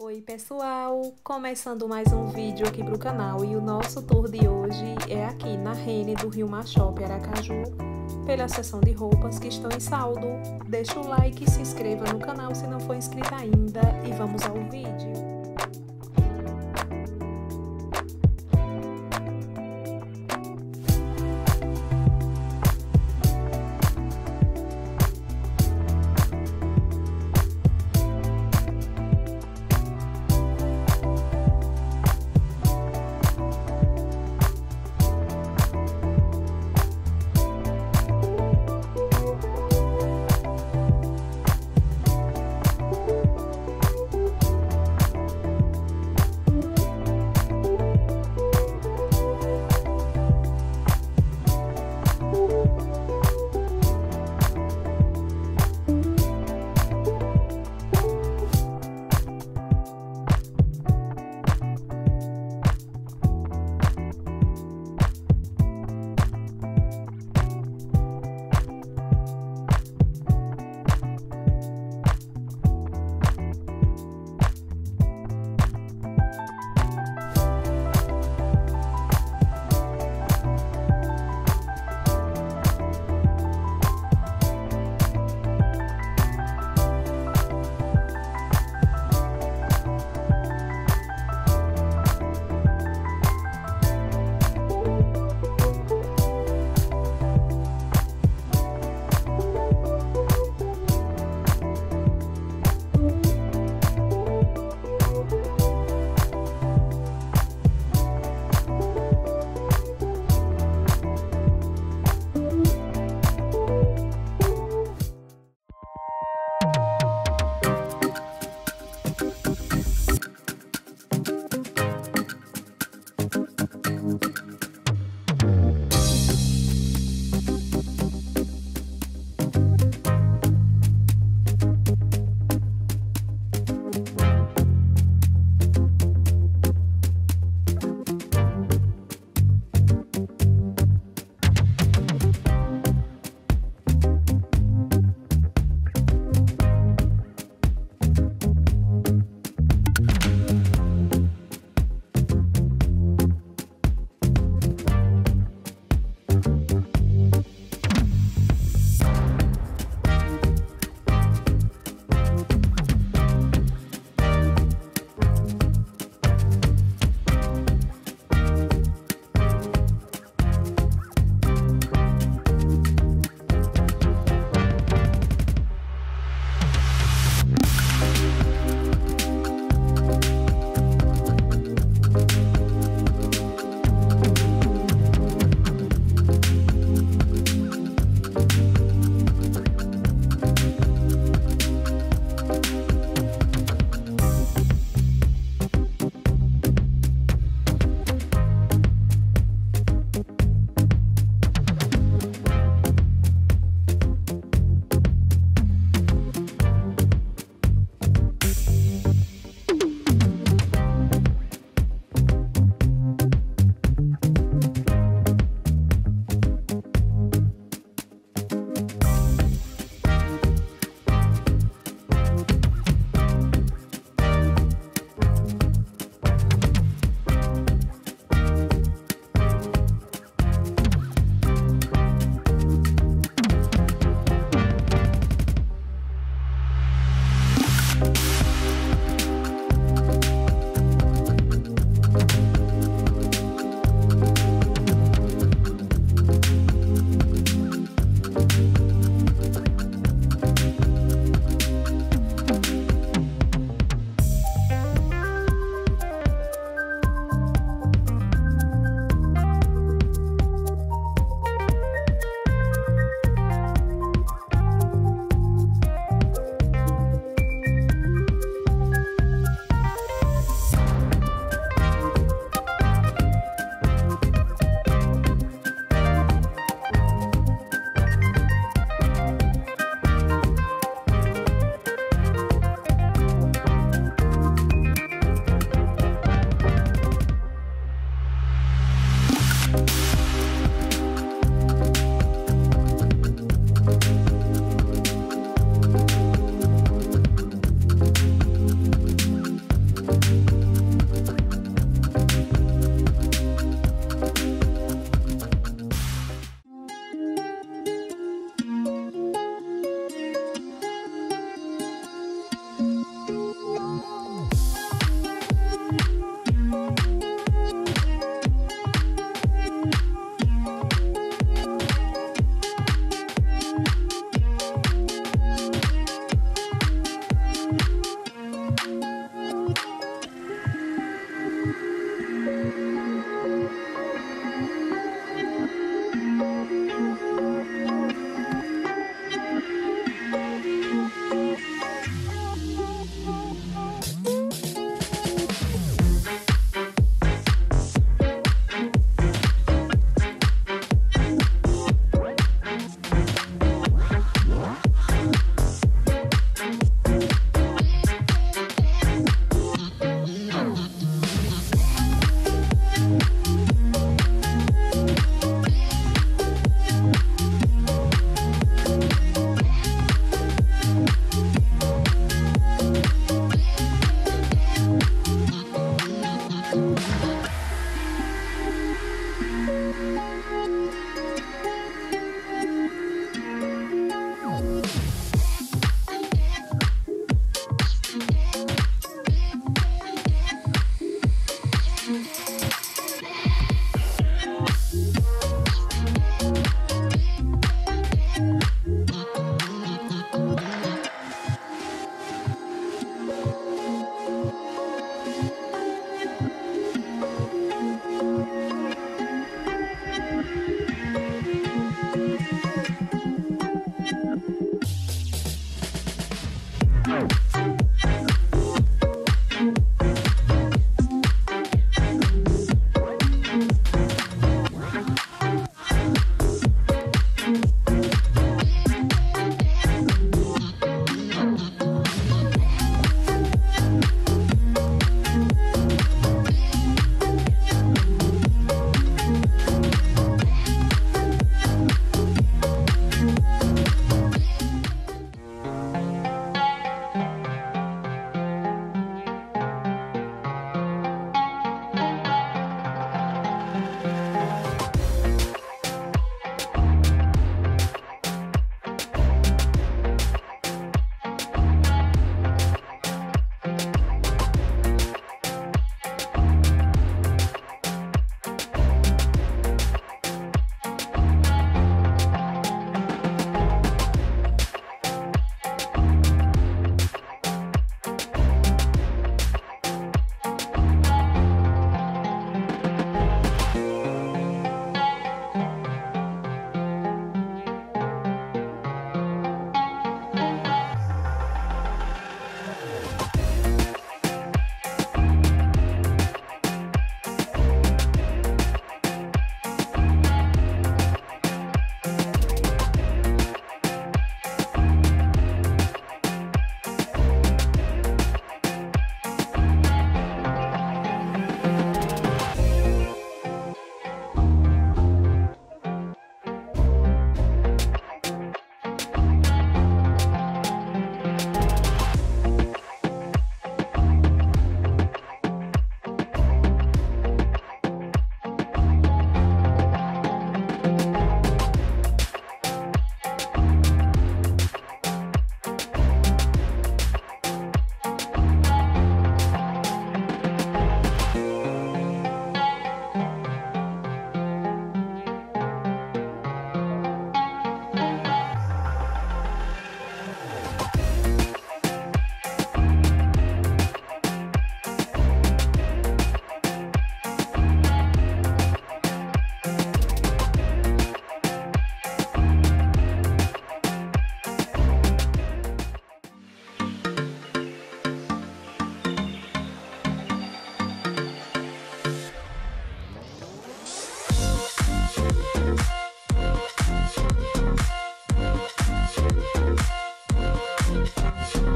Oi pessoal, começando mais um vídeo aqui para o canal e o nosso tour de hoje é aqui na Rene do Rio Machop Aracaju pela seção de roupas que estão em saldo. Deixa o like e se inscreva no canal se não for inscrito ainda e vamos ao vídeo.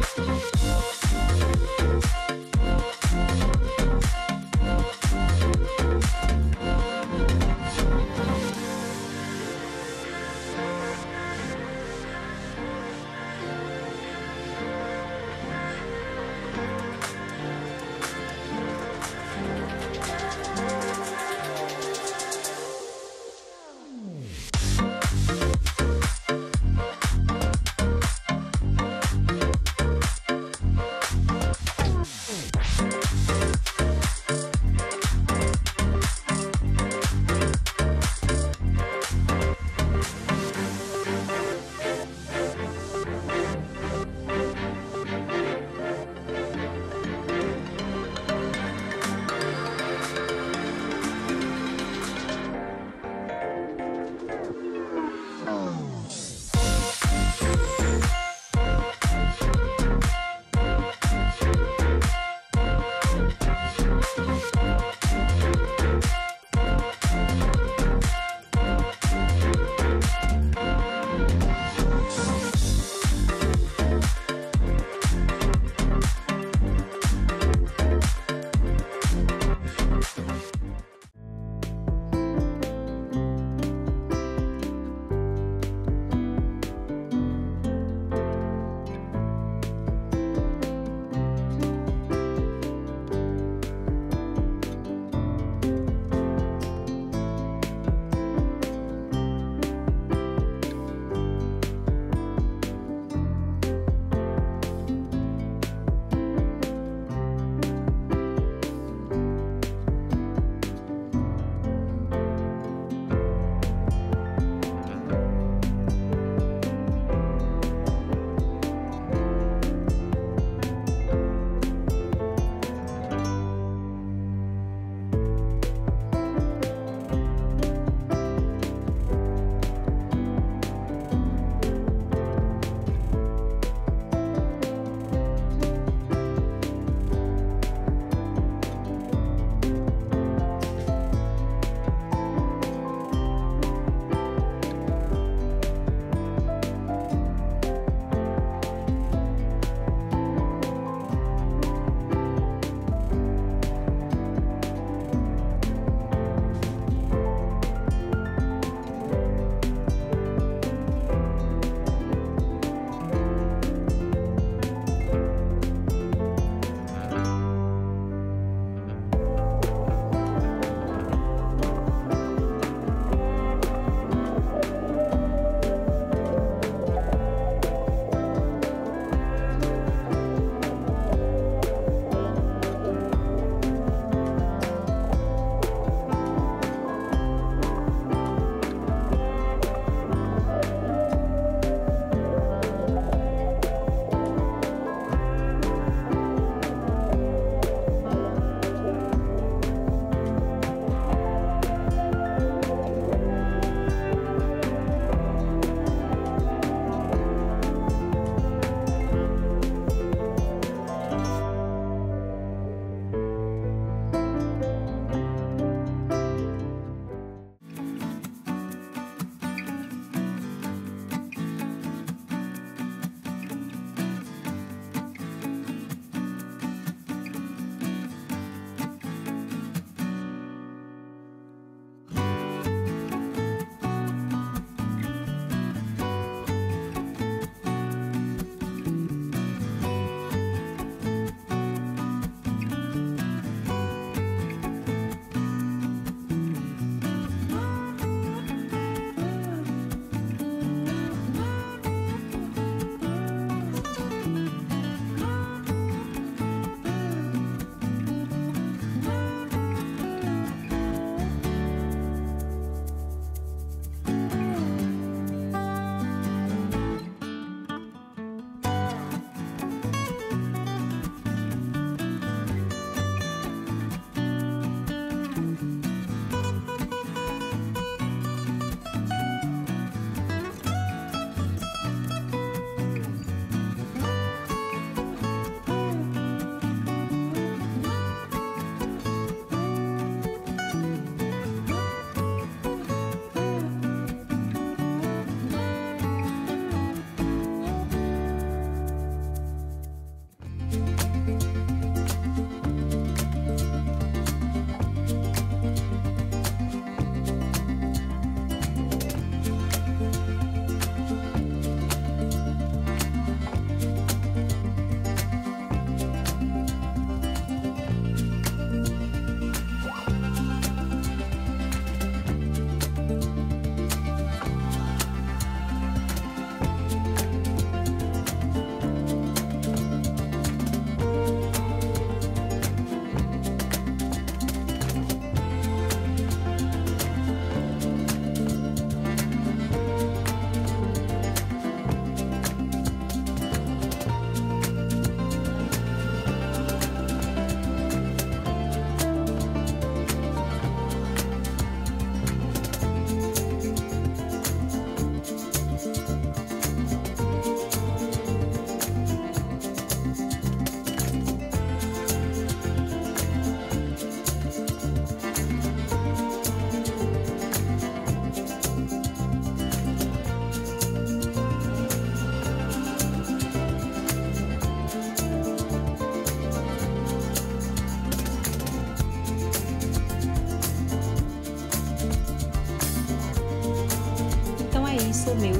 やった!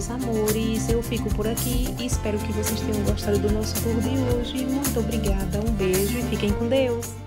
Meus amores. Eu fico por aqui e espero que vocês tenham gostado do nosso tour de hoje. Muito obrigada, um beijo e fiquem com Deus.